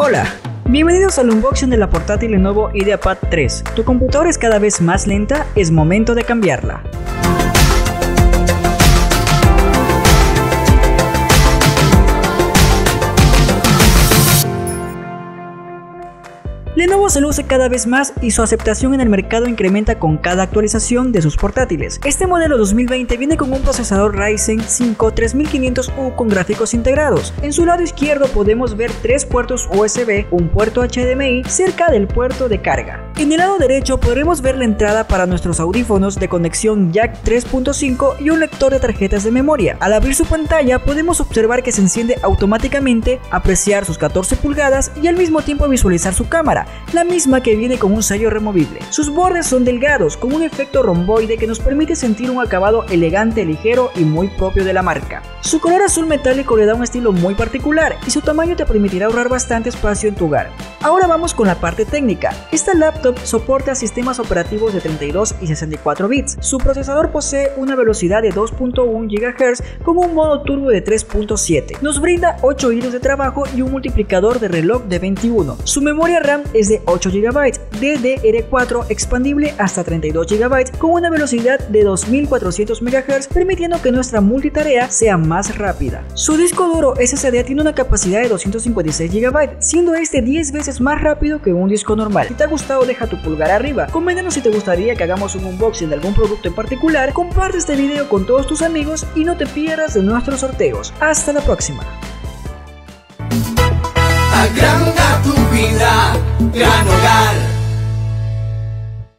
Hola, bienvenidos al unboxing de la portátil Lenovo IdeaPad 3. Tu computadora es cada vez más lenta, es momento de cambiarla. Lenovo se luce cada vez más y su aceptación en el mercado incrementa con cada actualización de sus portátiles. Este modelo 2020 viene con un procesador Ryzen 5 3500U con gráficos integrados. En su lado izquierdo podemos ver tres puertos USB, un puerto HDMI cerca del puerto de carga. En el lado derecho podremos ver la entrada para nuestros audífonos de conexión jack 3.5 y un lector de tarjetas de memoria. Al abrir su pantalla podemos observar que se enciende automáticamente, apreciar sus 14 pulgadas y al mismo tiempo visualizar su cámara, la misma que viene con un sello removible. Sus bordes son delgados, con un efecto romboide que nos permite sentir un acabado elegante, ligero y muy propio de la marca. Su color azul metálico le da un estilo muy particular y su tamaño te permitirá ahorrar bastante espacio en tu hogar. Ahora vamos con la parte técnica. Esta laptop soporta sistemas operativos de 32 y 64 bits. Su procesador posee una velocidad de 2.1 GHz con un modo turbo de 3.7. Nos brinda 8 hilos de trabajo y un multiplicador de reloj de 21. Su memoria RAM es de 8 GB DDR4 expandible hasta 32 GB con una velocidad de 2400 MHz permitiendo que nuestra multitarea sea más rápida. Su disco duro SSD tiene una capacidad de 256 GB, siendo este 10 veces más rápido que un disco normal. Si te ha gustado deja tu pulgar arriba, coméntanos si te gustaría que hagamos un unboxing de algún producto en particular, comparte este video con todos tus amigos y no te pierdas de nuestros sorteos. Hasta la próxima.